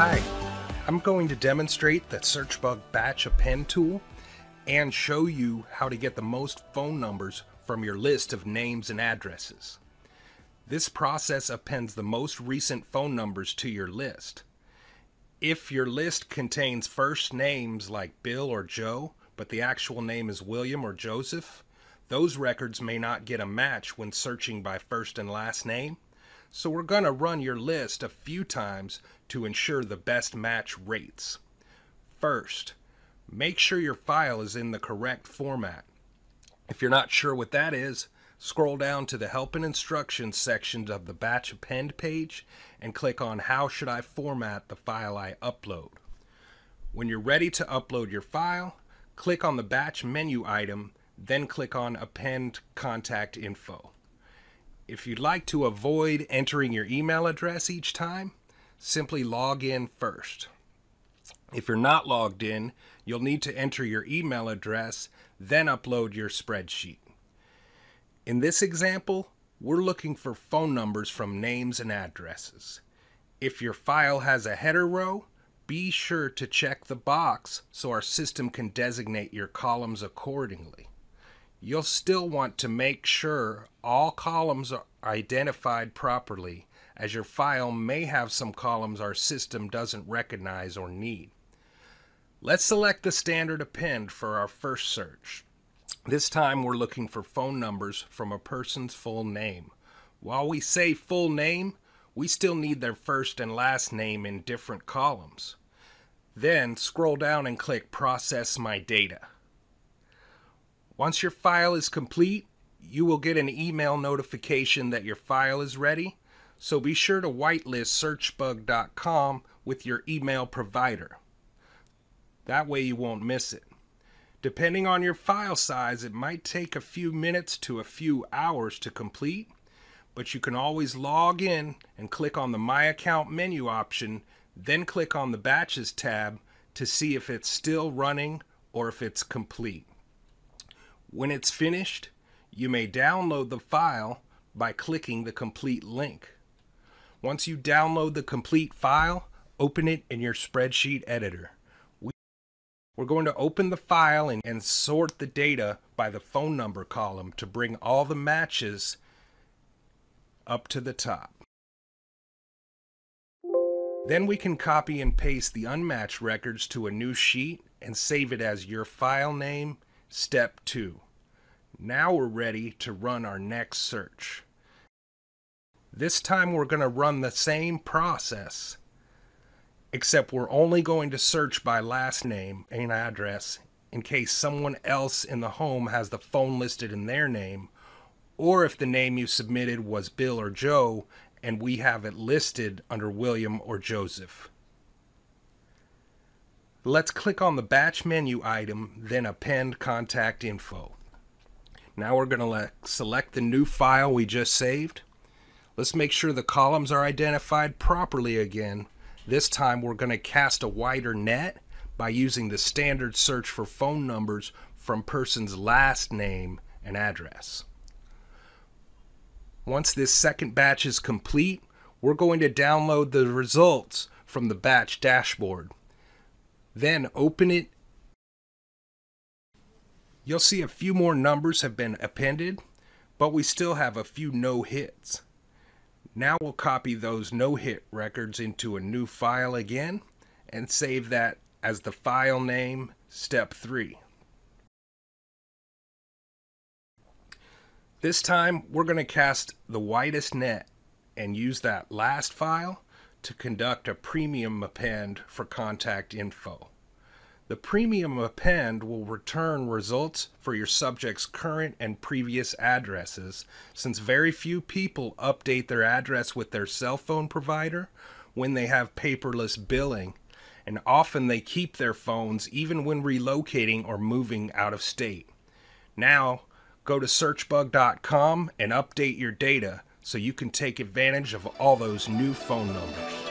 Hi, I'm going to demonstrate the SearchBug Batch Append tool and show you how to get the most phone numbers from your list of names and addresses. This process appends the most recent phone numbers to your list. If your list contains first names like Bill or Joe, but the actual name is William or Joseph, those records may not get a match when searching by first and last name. So we're going to run your list a few times to ensure the best match rates. First, make sure your file is in the correct format. If you're not sure what that is, scroll down to the help and instructions section of the batch append page and click on how should I format the file I upload. When you're ready to upload your file, click on the batch menu item, then click on append contact info. If you'd like to avoid entering your email address each time, simply log in first. If you're not logged in, you'll need to enter your email address, then upload your spreadsheet. In this example, we're looking for phone numbers from names and addresses. If your file has a header row, be sure to check the box so our system can designate your columns accordingly. You'll still want to make sure all columns are identified properly as your file may have some columns our system doesn't recognize or need. Let's select the standard append for our first search. This time we're looking for phone numbers from a person's full name. While we say full name, we still need their first and last name in different columns. Then scroll down and click Process My Data. Once your file is complete, you will get an email notification that your file is ready, so be sure to whitelist searchbug.com with your email provider. That way you won't miss it. Depending on your file size, it might take a few minutes to a few hours to complete, but you can always log in and click on the My Account menu option, then click on the Batches tab to see if it's still running or if it's complete. When it's finished, you may download the file by clicking the complete link. Once you download the complete file, open it in your spreadsheet editor. We're going to open the file and, and, sort the data by the phone number column to bring all the matches up to the top. Then we can copy and paste the unmatched records to a new sheet and save it as your file name, step 2. Now we're ready to run our next search. This time we're going to run the same process except we're only going to search by last name and address in case someone else in the home has the phone listed in their name, or if the name you submitted was Bill or Joe and we have it listed under William or Joseph. Let's click on the batch menu item, then append contact info. Now we're going to select the new file we just saved. Let's make sure the columns are identified properly again this time we're going to cast a wider net by using the standard search for phone numbers from person's last name and address. Once this second batch is complete, we're going to download the results from the batch dashboard. Then open it. You'll see a few more numbers have been appended, but we still have a few no hits. Now we'll copy those no-hit records into a new file again and save that as the file name step 3. This time we're going to cast the widest net and use that last file to conduct a premium append for contact info. The premium append will return results for your subject's current and previous addresses, since very few people update their address with their cell phone provider when they have paperless billing, and often they keep their phones even when relocating or moving out of state. Now, go to searchbug.com and update your data so you can take advantage of all those new phone numbers.